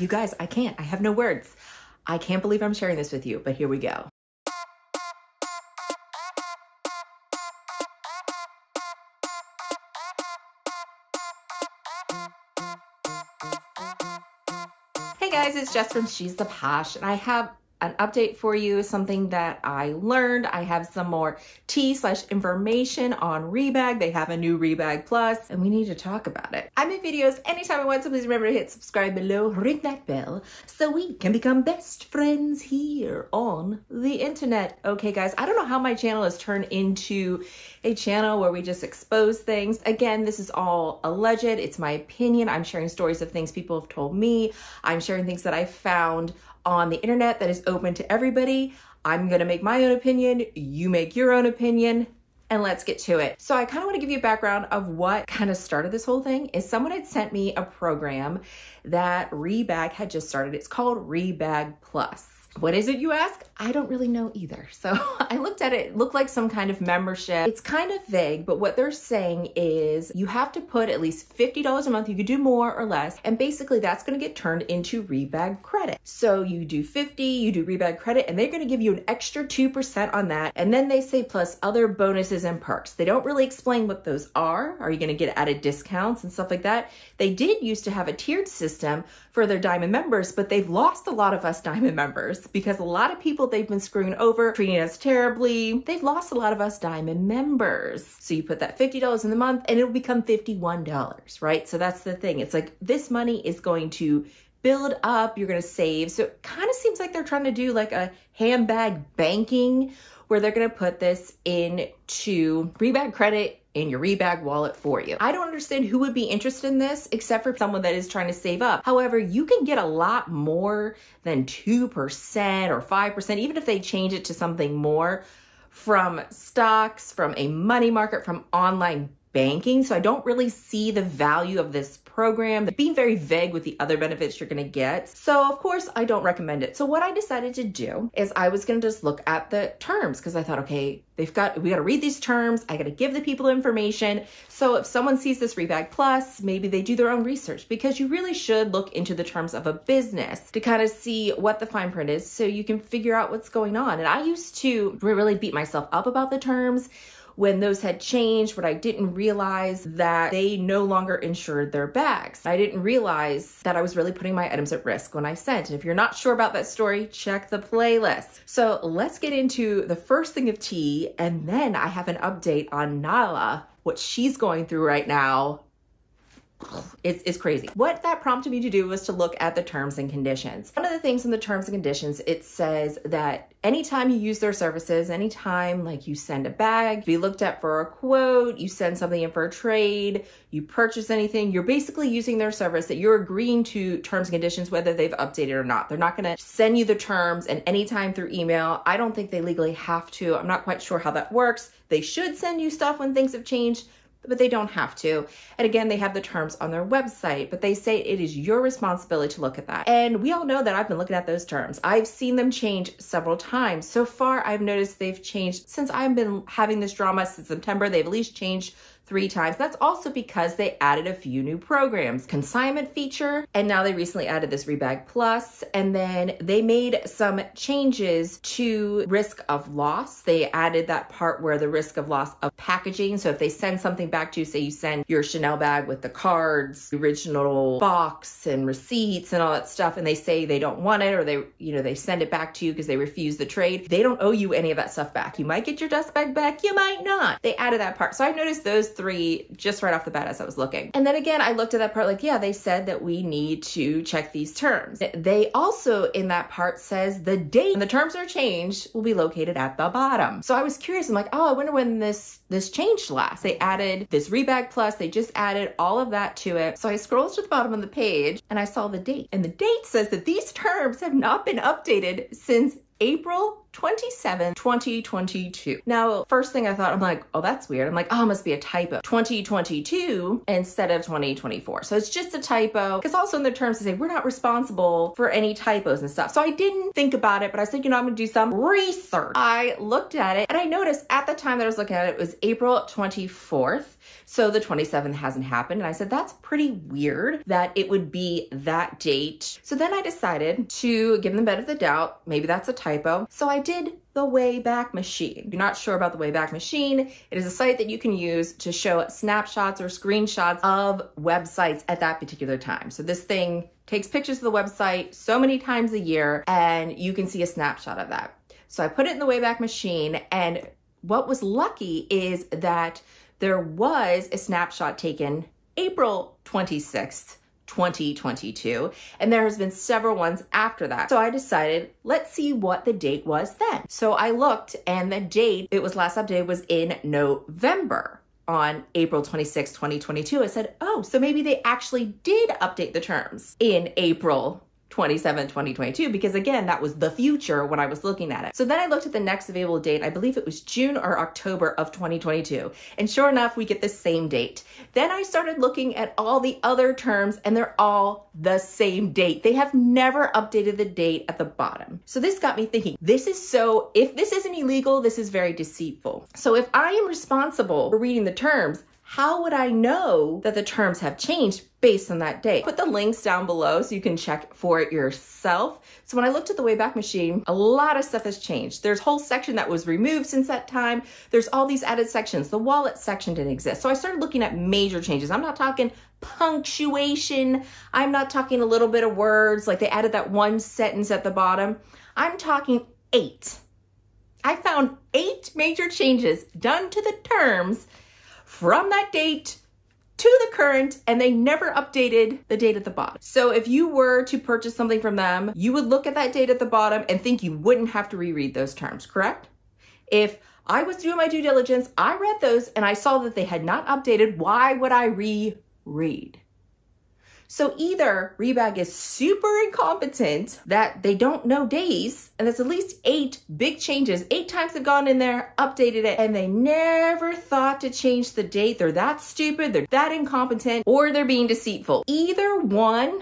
You guys, I can't. I have no words. I can't believe I'm sharing this with you, but here we go. Hey guys, it's Jess from She's the Posh, and I have an update for you, something that I learned. I have some more tea slash information on Rebag. They have a new Rebag Plus, and we need to talk about it. I make videos anytime I want, so please remember to hit subscribe below, ring that bell, so we can become best friends here on the internet. Okay, guys, I don't know how my channel has turned into a channel where we just expose things. Again, this is all alleged. It's my opinion. I'm sharing stories of things people have told me. I'm sharing things that I found on the internet that is open to everybody. I'm gonna make my own opinion, you make your own opinion, and let's get to it. So I kind of want to give you a background of what kind of started this whole thing is someone had sent me a program that Rebag had just started. It's called Rebag Plus. What is it, you ask? I don't really know either. So I looked at it, it looked like some kind of membership. It's kind of vague, but what they're saying is you have to put at least $50 a month. You could do more or less. And basically that's gonna get turned into Rebag credit. So you do 50, you do Rebag credit, and they're gonna give you an extra 2% on that. And then they say plus other bonuses and perks. They don't really explain what those are. Are you gonna get added discounts and stuff like that? They did used to have a tiered system for their diamond members, but they've lost a lot of us diamond members because a lot of people they've been screwing over, treating us terribly. They've lost a lot of us diamond members. So you put that $50 in the month and it'll become $51, right? So that's the thing. It's like this money is going to build up, you're going to save. So it kind of seems like they're trying to do like a handbag banking where they're to put this into Rebag credit in your Rebag wallet for you. I don't understand who would be interested in this except for someone that is trying to save up. However, you can get a lot more than 2% or 5%, even if they change it to something more from stocks, from a money market, from online banking. So I don't really see the value of this program, being very vague with the other benefits you're gonna get. So of course I don't recommend it. So what I decided to do is I was gonna just look at the terms because I thought, okay, they've got, we gotta read these terms. I gotta give the people information. So if someone sees this Rebag Plus, maybe they do their own research because you really should look into the terms of a business to kind of see what the fine print is so you can figure out what's going on. And I used to really beat myself up about the terms when those had changed, but I didn't realize that they no longer insured their bags. I didn't realize that I was really putting my items at risk when I sent. And if you're not sure about that story, check the playlist. So let's get into the first thing of tea, and then I have an update on Nala, what she's going through right now it's, it's crazy. What that prompted me to do was to look at the terms and conditions. One of the things in the terms and conditions, it says that anytime you use their services, anytime like you send a bag, be looked at for a quote, you send something in for a trade, you purchase anything, you're basically using their service that you're agreeing to terms and conditions, whether they've updated or not. They're not gonna send you the terms and anytime through email. I don't think they legally have to. I'm not quite sure how that works. They should send you stuff when things have changed, but they don't have to. And again, they have the terms on their website, but they say it is your responsibility to look at that. And we all know that I've been looking at those terms. I've seen them change several times. So far, I've noticed they've changed since I've been having this drama since September. They've at least changed three times. That's also because they added a few new programs, consignment feature, and now they recently added this Rebag Plus, and then they made some changes to risk of loss. They added that part where the risk of loss of packaging. So if they send something back to you, say you send your Chanel bag with the cards, original box and receipts and all that stuff, and they say they don't want it or they, you know, they send it back to you because they refuse the trade, they don't owe you any of that stuff back. You might get your dust bag back, you might not. They added that part. So I've noticed those three just right off the bat as I was looking. And then again, I looked at that part like, yeah, they said that we need to check these terms. They also in that part says the date and the terms are changed will be located at the bottom. So I was curious. I'm like, oh, I wonder when this this changed last. They added this Rebag Plus. They just added all of that to it. So I scrolled to the bottom of the page and I saw the date. And the date says that these terms have not been updated since April 27, 2022. Now, first thing I thought, I'm like, oh, that's weird. I'm like, oh, must be a typo. 2022 instead of 2024. So it's just a typo. Because also in the terms they say, we're not responsible for any typos and stuff. So I didn't think about it, but I said, you know, I'm gonna do some research. I looked at it and I noticed at the time that I was looking at it, it was April 24th. So the 27th hasn't happened. And I said, that's pretty weird that it would be that date. So then I decided to give them the benefit of the doubt. Maybe that's a typo. So I did the Wayback Machine. If you're not sure about the Wayback Machine, it is a site that you can use to show snapshots or screenshots of websites at that particular time. So this thing takes pictures of the website so many times a year and you can see a snapshot of that. So I put it in the Wayback Machine and what was lucky is that there was a snapshot taken April 26th, 2022, and there has been several ones after that. So I decided, let's see what the date was then. So I looked and the date it was last updated was in November on April 26, 2022. I said, oh, so maybe they actually did update the terms in April 27, 2022, because again, that was the future when I was looking at it. So then I looked at the next available date. I believe it was June or October of 2022. And sure enough, we get the same date. Then I started looking at all the other terms and they're all the same date. They have never updated the date at the bottom. So this got me thinking, this is so, if this isn't illegal, this is very deceitful. So if I am responsible for reading the terms, how would I know that the terms have changed based on that date? Put the links down below so you can check for it yourself. So when I looked at the Wayback Machine, a lot of stuff has changed. There's whole section that was removed since that time. There's all these added sections. The wallet section didn't exist. So I started looking at major changes. I'm not talking punctuation. I'm not talking a little bit of words, like they added that one sentence at the bottom. I'm talking eight. I found eight major changes done to the terms from that date to the current and they never updated the date at the bottom. So if you were to purchase something from them, you would look at that date at the bottom and think you wouldn't have to reread those terms, correct? If I was doing my due diligence, I read those and I saw that they had not updated, why would I reread? So either Rebag is super incompetent that they don't know days, and there's at least eight big changes. Eight times they've gone in there, updated it, and they never thought to change the date. They're that stupid, they're that incompetent, or they're being deceitful. Either one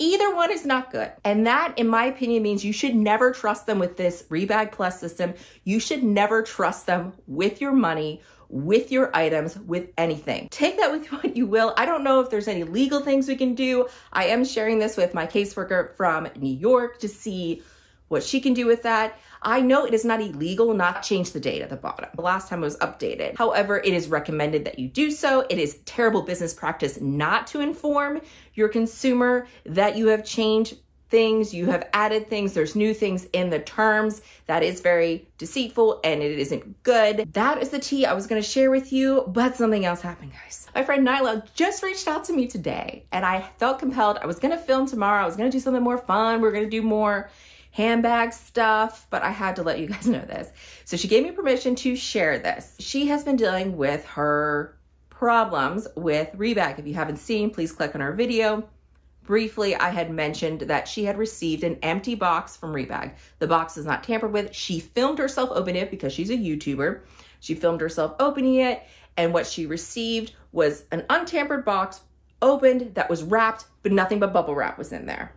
Either one is not good. And that, in my opinion, means you should never trust them with this Rebag Plus system. You should never trust them with your money with your items, with anything. Take that with what you will. I don't know if there's any legal things we can do. I am sharing this with my caseworker from New York to see what she can do with that. I know it is not illegal not change the date at the bottom. The last time it was updated. However, it is recommended that you do so. It is terrible business practice not to inform your consumer that you have changed things, you have added things, there's new things in the terms. That is very deceitful and it isn't good. That is the tea I was gonna share with you, but something else happened, guys. My friend Nyla just reached out to me today and I felt compelled. I was gonna film tomorrow. I was gonna do something more fun. We are gonna do more handbag stuff, but I had to let you guys know this. So she gave me permission to share this. She has been dealing with her problems with Rebag. If you haven't seen, please click on our video. Briefly, I had mentioned that she had received an empty box from Rebag. The box is not tampered with. She filmed herself opening it because she's a YouTuber. She filmed herself opening it, and what she received was an untampered box opened that was wrapped, but nothing but bubble wrap was in there.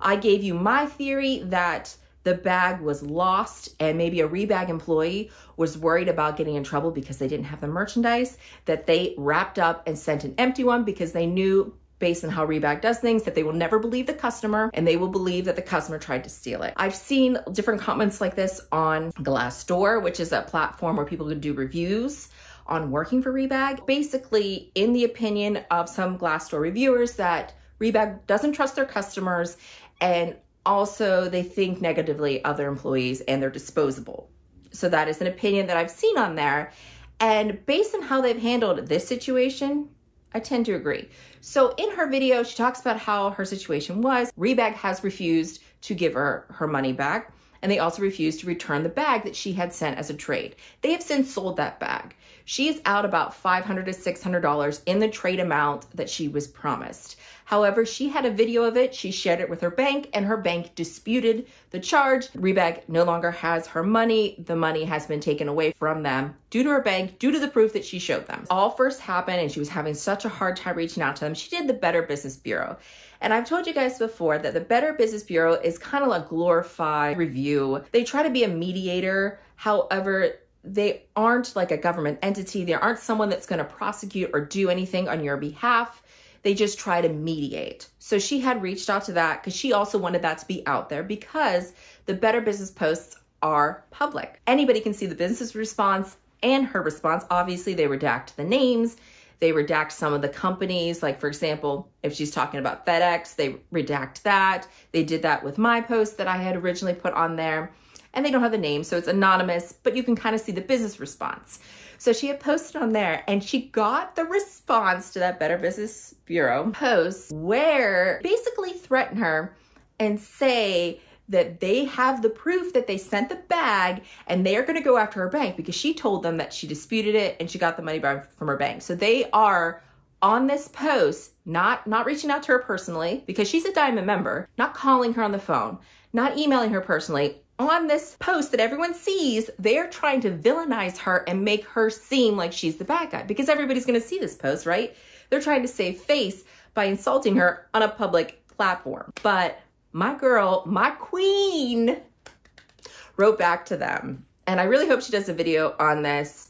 I gave you my theory that the bag was lost and maybe a Rebag employee was worried about getting in trouble because they didn't have the merchandise, that they wrapped up and sent an empty one because they knew based on how Rebag does things that they will never believe the customer and they will believe that the customer tried to steal it. I've seen different comments like this on Glassdoor, which is a platform where people can do reviews on working for Rebag. Basically, in the opinion of some Glassdoor reviewers that Rebag doesn't trust their customers and also they think negatively of their employees and they're disposable. So that is an opinion that I've seen on there. And based on how they've handled this situation, I tend to agree. So in her video, she talks about how her situation was. Rebag has refused to give her her money back and they also refused to return the bag that she had sent as a trade. They have since sold that bag. She is out about $500 to $600 in the trade amount that she was promised. However, she had a video of it. She shared it with her bank and her bank disputed the charge. Rebag no longer has her money. The money has been taken away from them due to her bank, due to the proof that she showed them. All first happened and she was having such a hard time reaching out to them. She did the Better Business Bureau. And I've told you guys before that the Better Business Bureau is kind of like glorified review. They try to be a mediator. However, they aren't like a government entity. They aren't someone that's going to prosecute or do anything on your behalf. They just try to mediate. So she had reached out to that because she also wanted that to be out there because the Better Business posts are public. Anybody can see the business response and her response. Obviously, they redact the names. They redact some of the companies. Like, for example, if she's talking about FedEx, they redact that. They did that with my post that I had originally put on there and they don't have the name, so it's anonymous, but you can kind of see the business response. So she had posted on there and she got the response to that Better Business Bureau post where basically threaten her and say that they have the proof that they sent the bag and they are going to go after her bank because she told them that she disputed it and she got the money back from her bank. So they are on this post, not not reaching out to her personally because she's a diamond member, not calling her on the phone, not emailing her personally, on this post that everyone sees, they're trying to villainize her and make her seem like she's the bad guy because everybody's going to see this post, right? They're trying to save face by insulting her on a public platform. But my girl, my queen, wrote back to them. And I really hope she does a video on this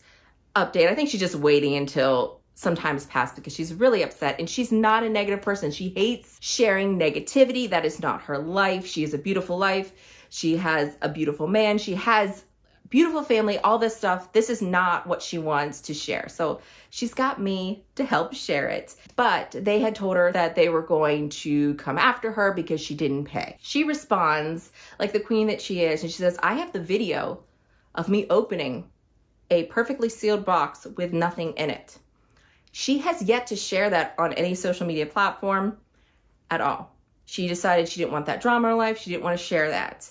update. I think she's just waiting until some times pass because she's really upset and she's not a negative person. She hates sharing negativity. That is not her life. She has a beautiful life. She has a beautiful man. She has beautiful family, all this stuff. This is not what she wants to share. So she's got me to help share it. But they had told her that they were going to come after her because she didn't pay. She responds like the queen that she is. And she says, I have the video of me opening a perfectly sealed box with nothing in it. She has yet to share that on any social media platform at all. She decided she didn't want that drama in her life. She didn't want to share that.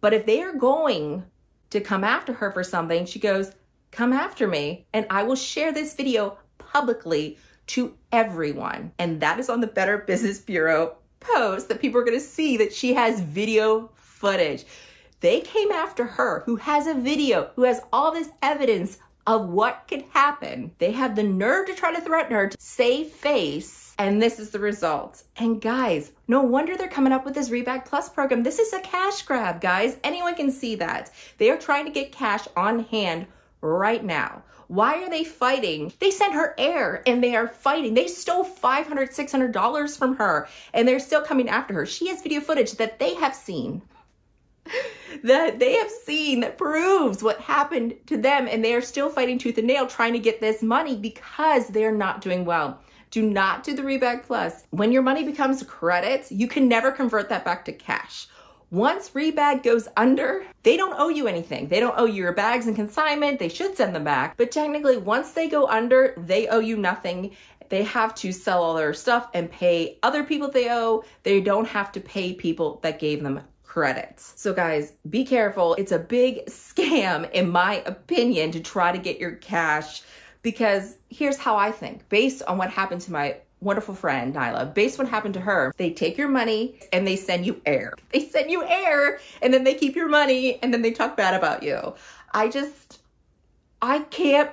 But if they are going to come after her for something, she goes, come after me and I will share this video publicly to everyone. And that is on the Better Business Bureau post that people are going to see that she has video footage. They came after her who has a video, who has all this evidence of what could happen. They have the nerve to try to threaten her to save face and this is the result. And guys, no wonder they're coming up with this Rebag Plus program. This is a cash grab, guys. Anyone can see that. They are trying to get cash on hand right now. Why are they fighting? They sent her air and they are fighting. They stole $500, $600 from her and they're still coming after her. She has video footage that they have seen that they have seen that proves what happened to them and they are still fighting tooth and nail trying to get this money because they're not doing well. Do not do the Rebag Plus. When your money becomes credit, you can never convert that back to cash. Once Rebag goes under, they don't owe you anything. They don't owe you your bags and consignment. They should send them back. But technically, once they go under, they owe you nothing. They have to sell all their stuff and pay other people they owe. They don't have to pay people that gave them credits. So guys, be careful. It's a big scam, in my opinion, to try to get your cash because here's how I think based on what happened to my wonderful friend Nyla, based on what happened to her, they take your money and they send you air. They send you air and then they keep your money and then they talk bad about you. I just, I can't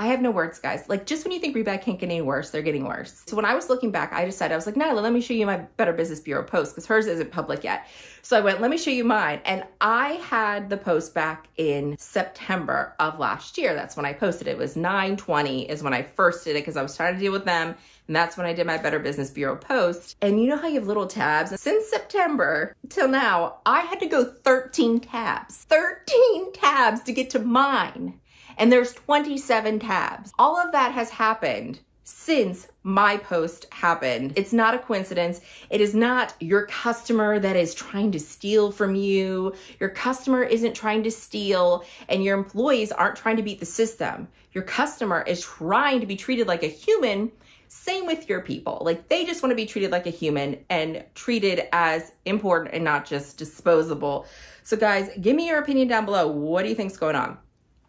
I have no words, guys. Like, just when you think Rebag can't get any worse, they're getting worse. So when I was looking back, I decided, I was like, Nyla, let me show you my Better Business Bureau post because hers isn't public yet. So I went, let me show you mine. And I had the post back in September of last year. That's when I posted it. It was 920 is when I first did it because I was trying to deal with them. And that's when I did my Better Business Bureau post. And you know how you have little tabs? Since September till now, I had to go 13 tabs. 13 tabs to get to mine and there's 27 tabs. All of that has happened since my post happened. It's not a coincidence. It is not your customer that is trying to steal from you. Your customer isn't trying to steal and your employees aren't trying to beat the system. Your customer is trying to be treated like a human. Same with your people. Like they just want to be treated like a human and treated as important and not just disposable. So guys, give me your opinion down below. What do you think's going on?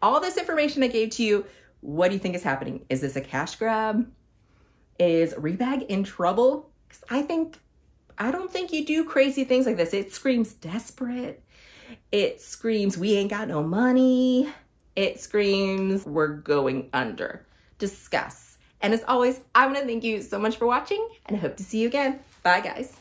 All this information I gave to you, what do you think is happening? Is this a cash grab? Is Rebag in trouble? Because I think, I don't think you do crazy things like this. It screams desperate. It screams, we ain't got no money. It screams, we're going under. Discuss. And as always, I want to thank you so much for watching and I hope to see you again. Bye, guys.